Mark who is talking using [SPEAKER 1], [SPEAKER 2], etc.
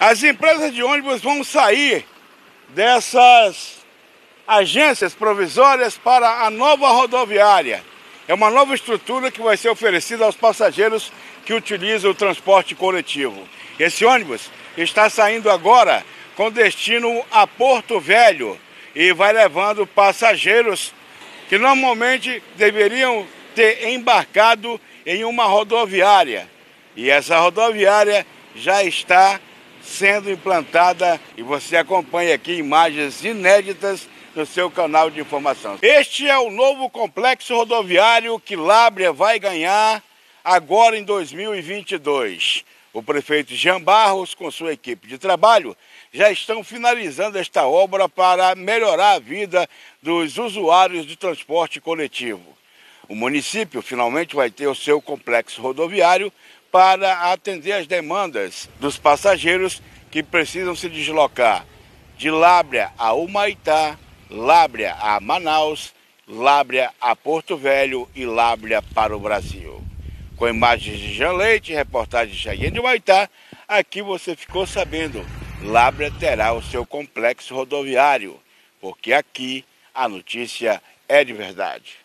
[SPEAKER 1] As empresas de ônibus vão sair dessas agências provisórias para a nova rodoviária. É uma nova estrutura que vai ser oferecida aos passageiros que utilizam o transporte coletivo. Esse ônibus está saindo agora com destino a Porto Velho e vai levando passageiros que normalmente deveriam ter embarcado em uma rodoviária. E essa rodoviária já está sendo implantada e você acompanha aqui imagens inéditas no seu canal de informação. Este é o novo complexo rodoviário que Lábrea vai ganhar agora em 2022. O prefeito Jean Barros, com sua equipe de trabalho, já estão finalizando esta obra para melhorar a vida dos usuários do transporte coletivo. O município finalmente vai ter o seu complexo rodoviário para atender as demandas dos passageiros que precisam se deslocar de Lábrea a Humaitá, Lábrea a Manaus, Lábrea a Porto Velho e Lábrea para o Brasil. Com imagens de Jean Leite, reportagem de Cheyenne de Humaitá, aqui você ficou sabendo, Lábrea terá o seu complexo rodoviário, porque aqui a notícia é de verdade.